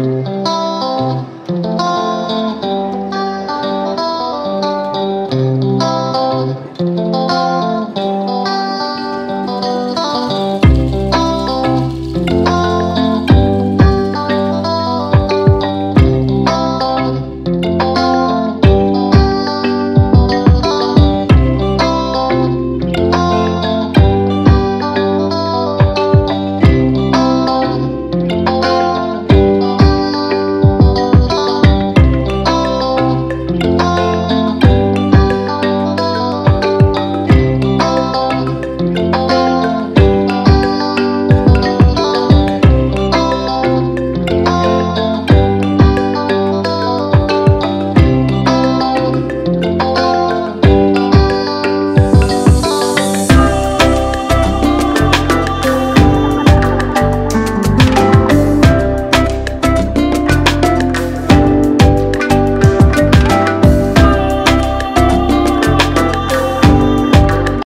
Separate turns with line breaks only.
Música